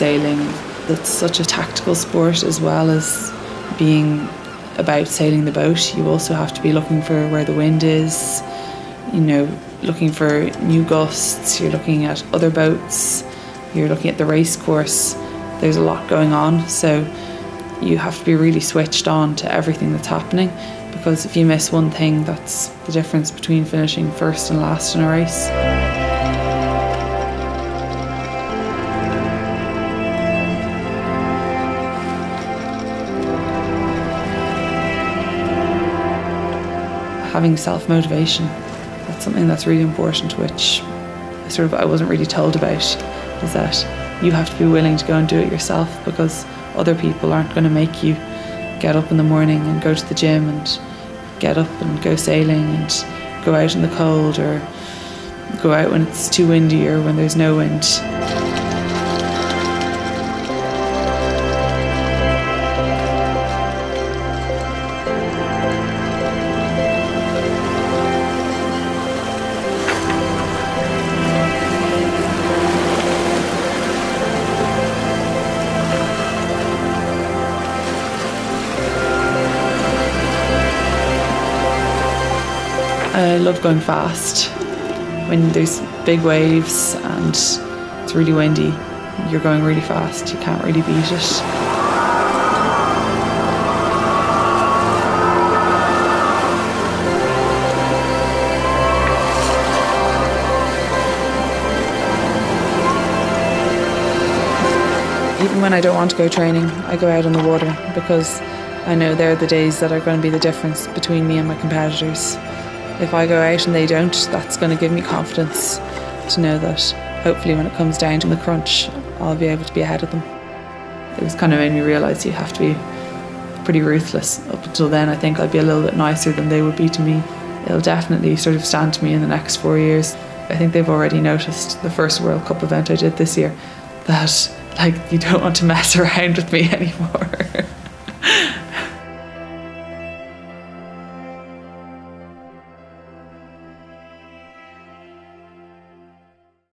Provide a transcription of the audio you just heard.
sailing, it's such a tactical sport as well as being about sailing the boat. You also have to be looking for where the wind is, you know, looking for new gusts, you're looking at other boats, you're looking at the race course. There's a lot going on, so you have to be really switched on to everything that's happening because if you miss one thing, that's the difference between finishing first and last in a race. Having self motivation, that's something that's really important, which sort of I wasn't really told about, is that you have to be willing to go and do it yourself because other people aren't going to make you get up in the morning and go to the gym and get up and go sailing and go out in the cold or go out when it's too windy or when there's no wind. I love going fast. When there's big waves and it's really windy, you're going really fast. You can't really beat it. Even when I don't want to go training, I go out on the water because I know they're the days that are going to be the difference between me and my competitors. If I go out and they don't, that's going to give me confidence to know that hopefully when it comes down to the crunch, I'll be able to be ahead of them. It was kind of made me realise you have to be pretty ruthless. Up until then, I think I'd be a little bit nicer than they would be to me. It'll definitely sort of stand to me in the next four years. I think they've already noticed the first World Cup event I did this year that like you don't want to mess around with me anymore.